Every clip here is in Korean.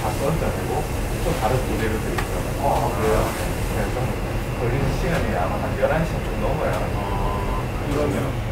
다 써지 않고 또 다른 모델로 되어 있더라고요. 아, 그래요? 네, 좀 걸리는 시간이 아마 한 11시간 좀 넘어야. 아, 그러면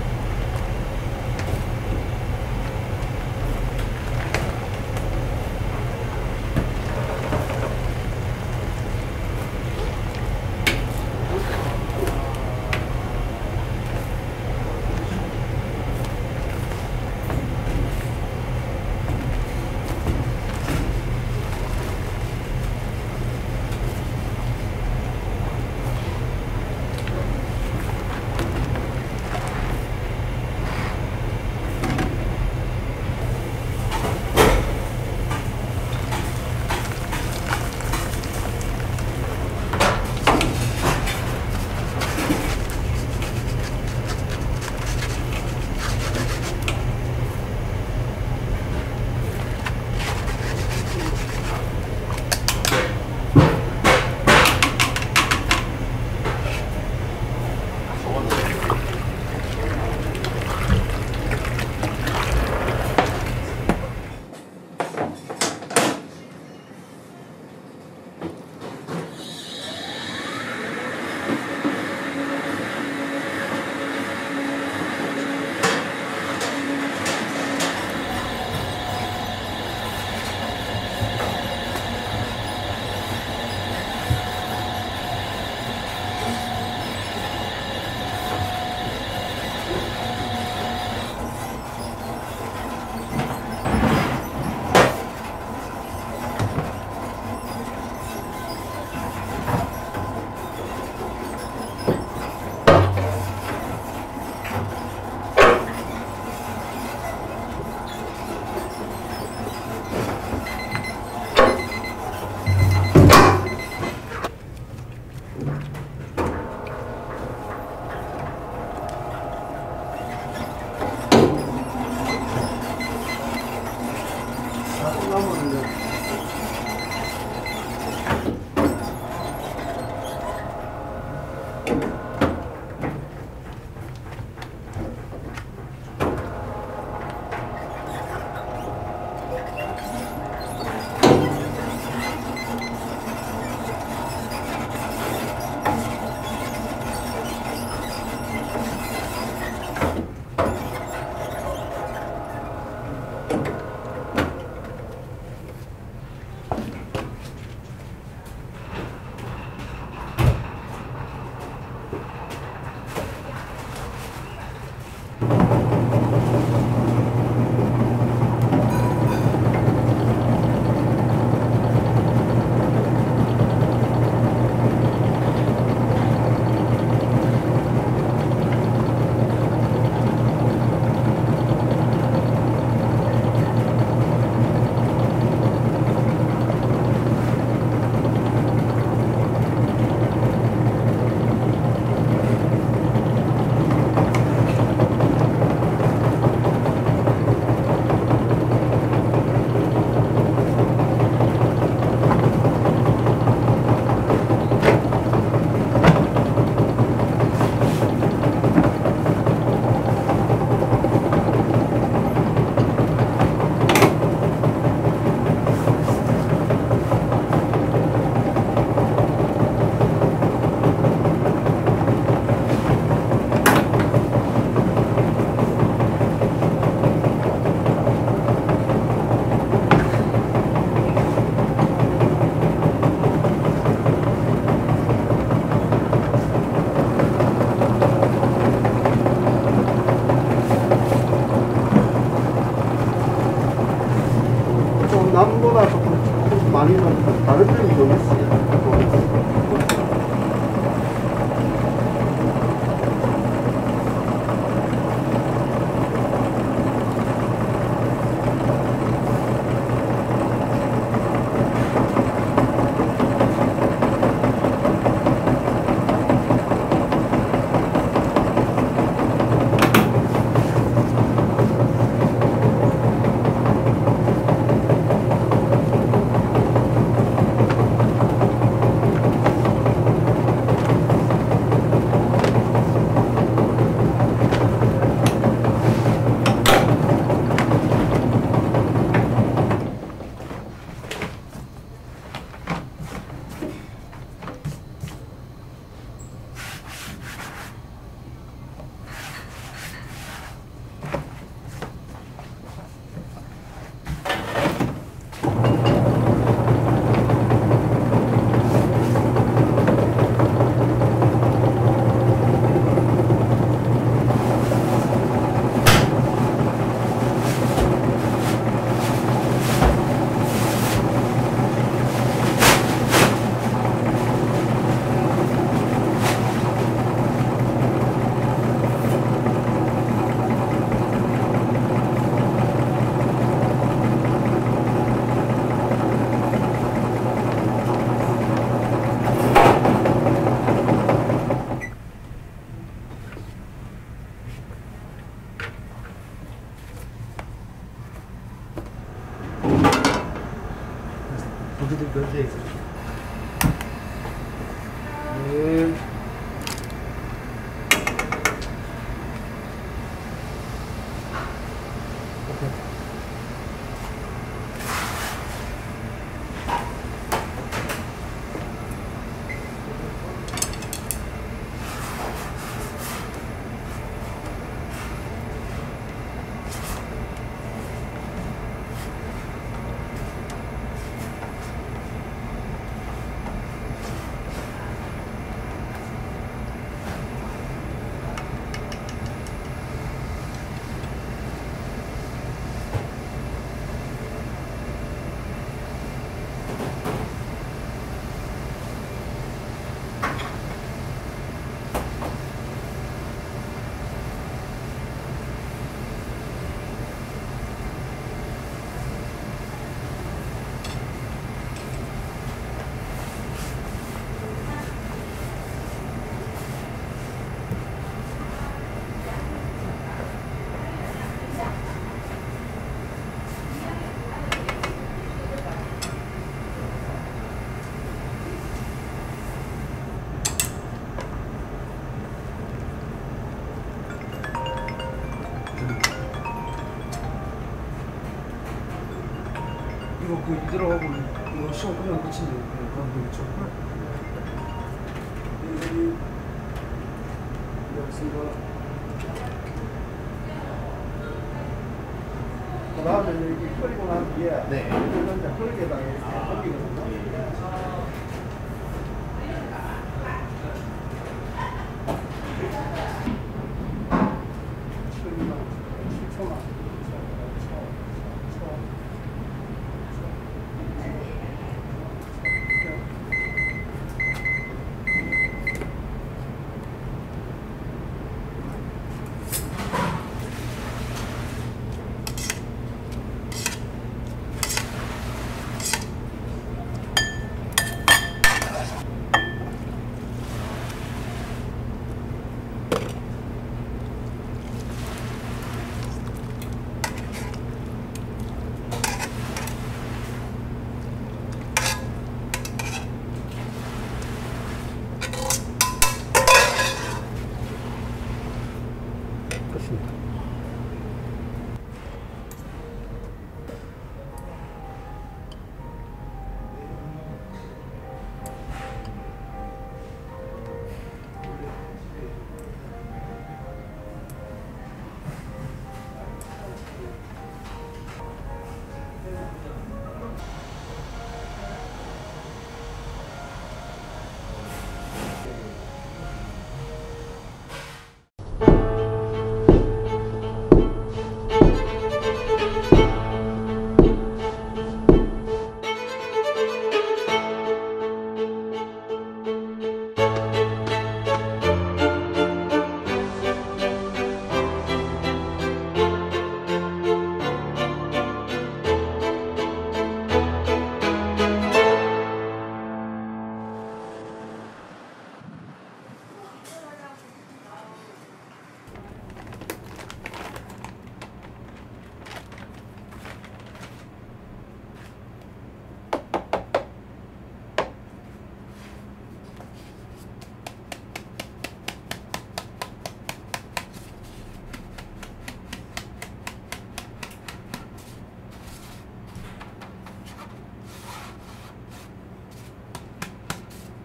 그 다음에 여기 끓이고 난 뒤에. 네. 이제 끓이게다가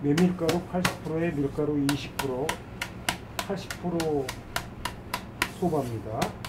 메밀가루 80%에 밀가루 20% 80% 소바입니다.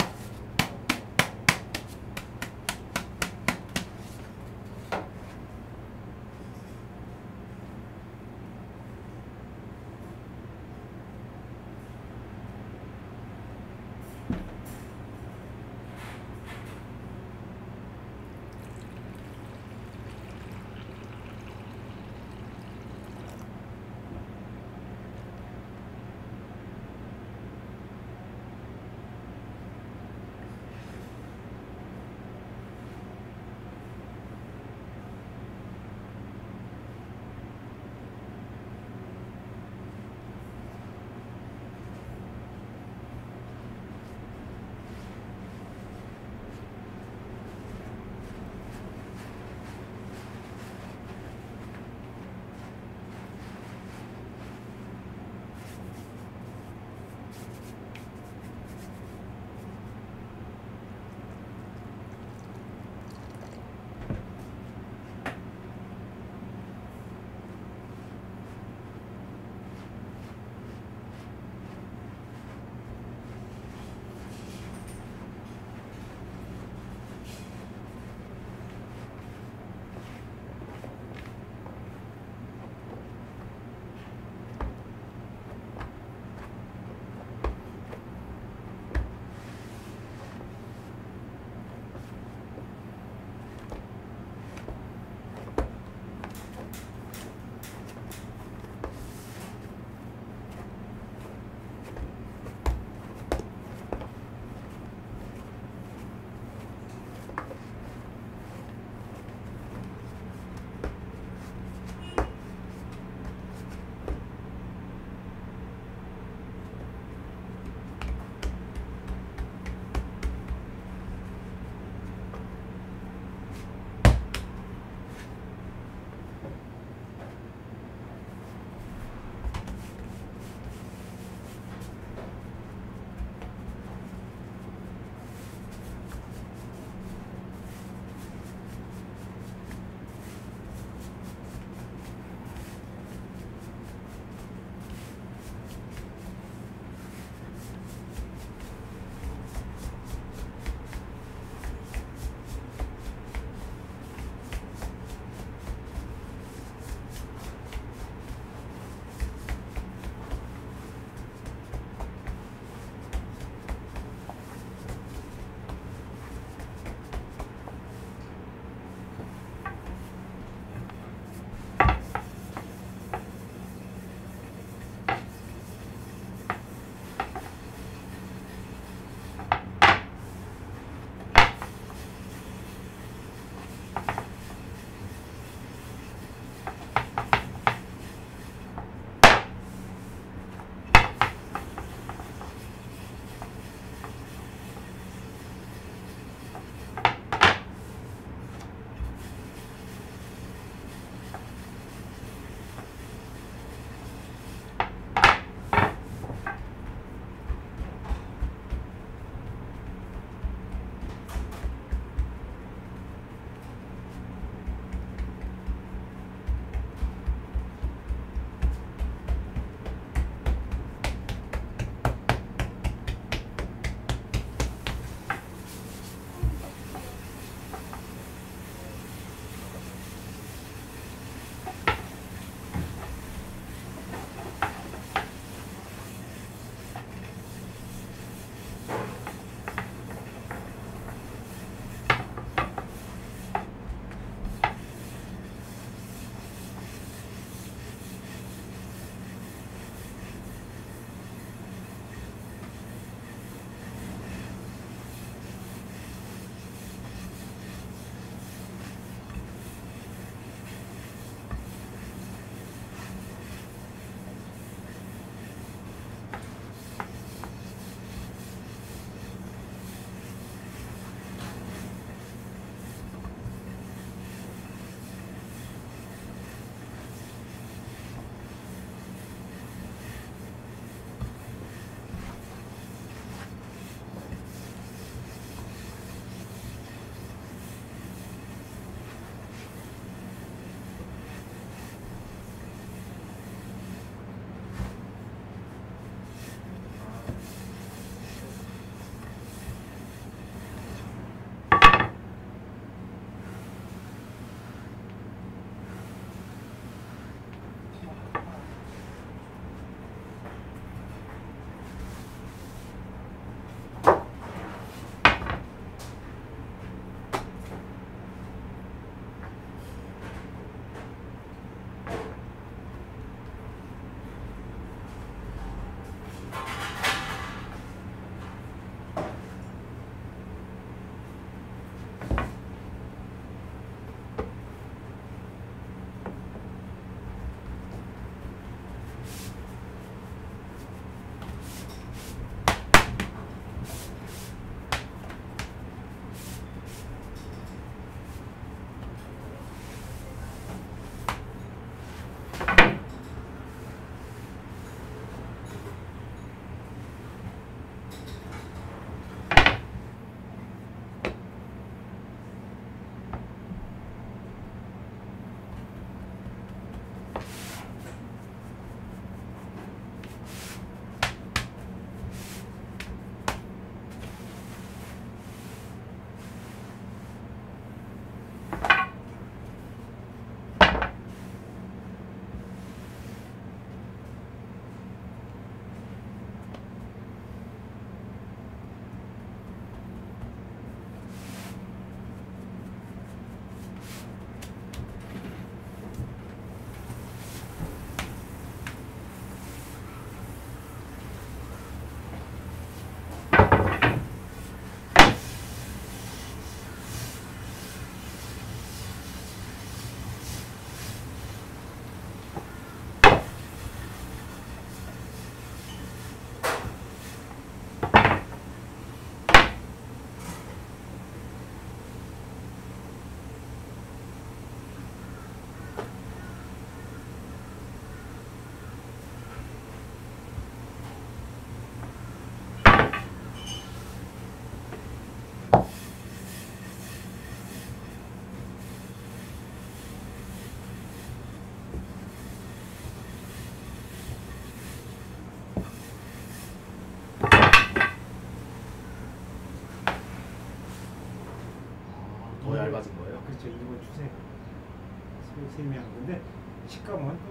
식감은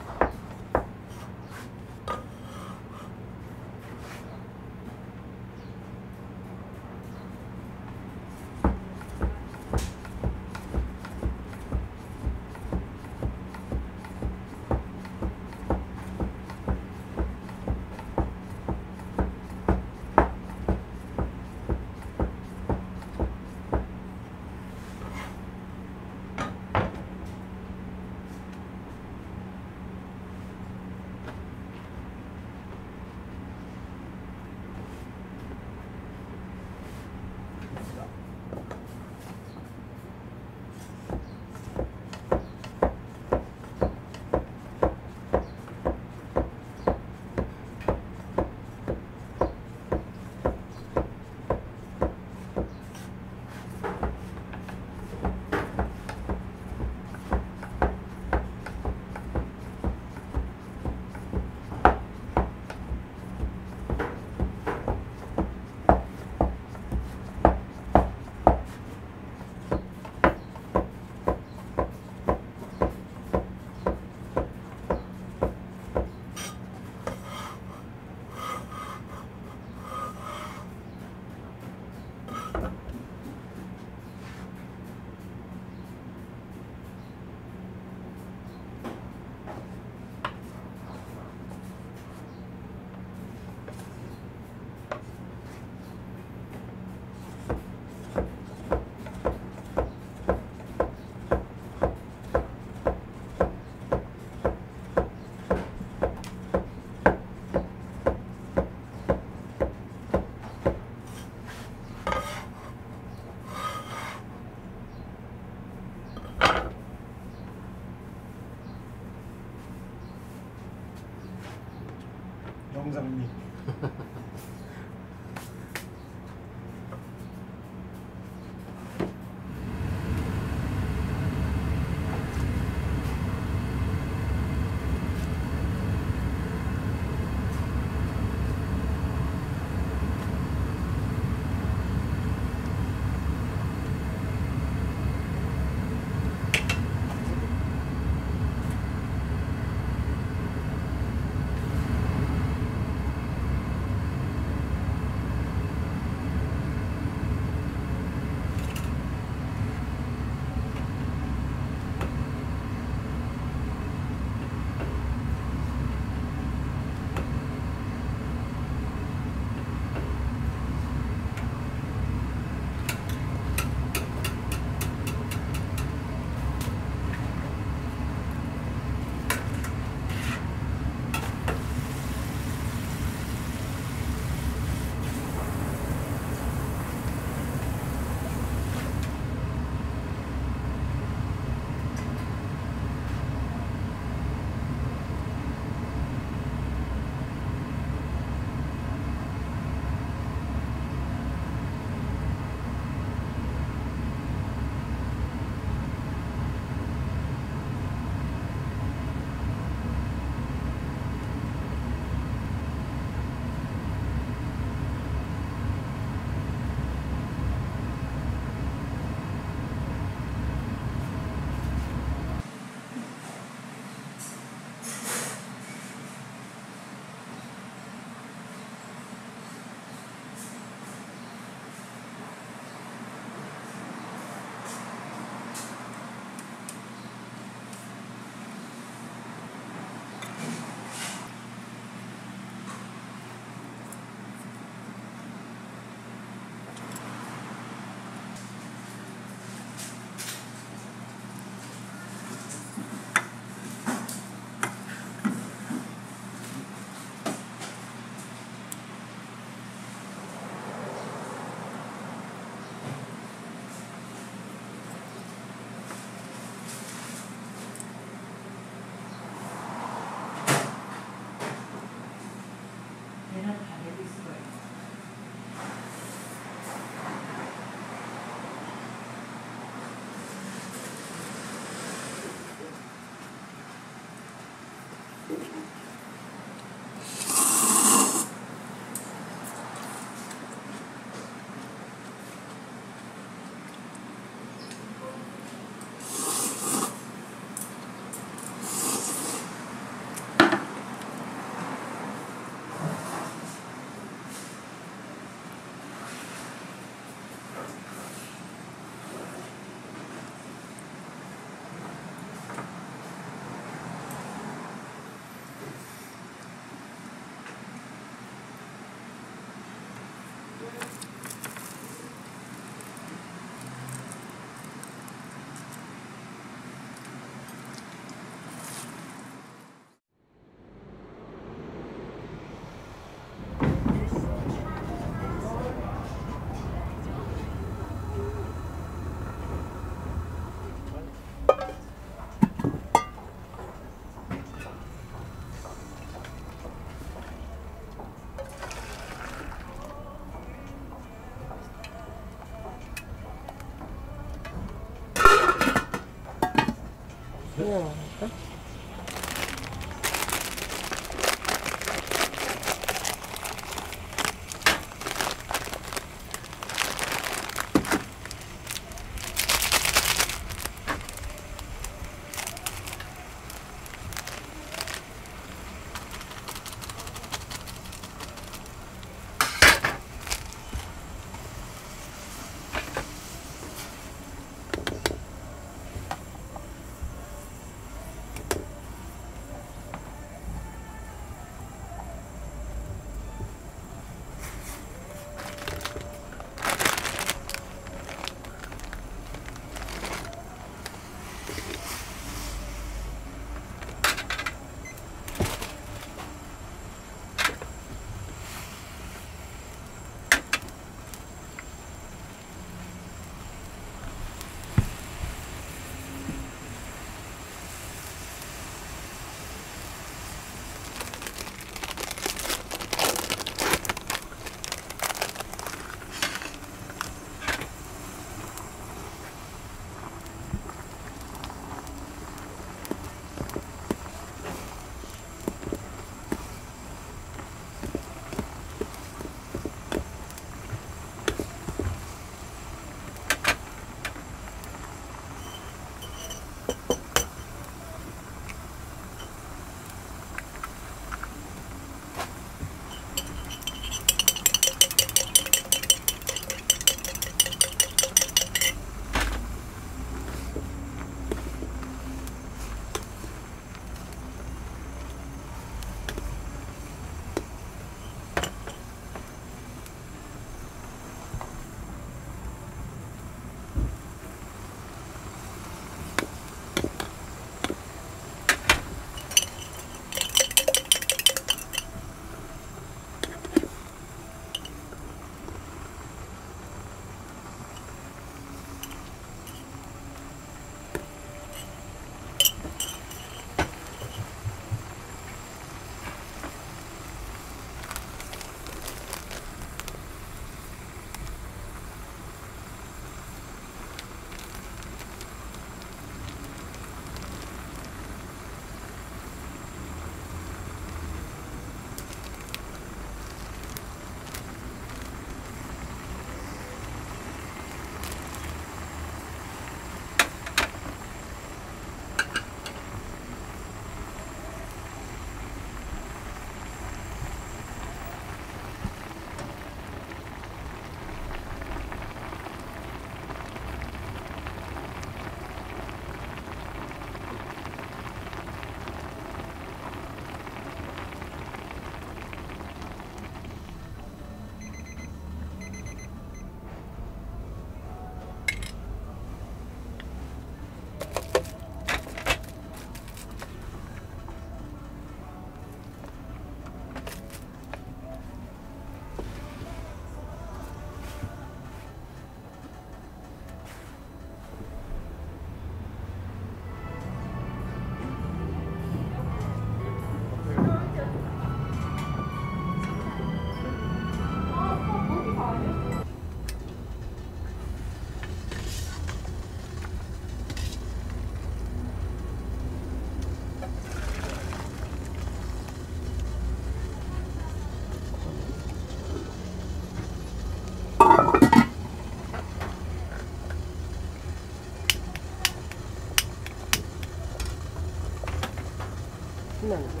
Amen.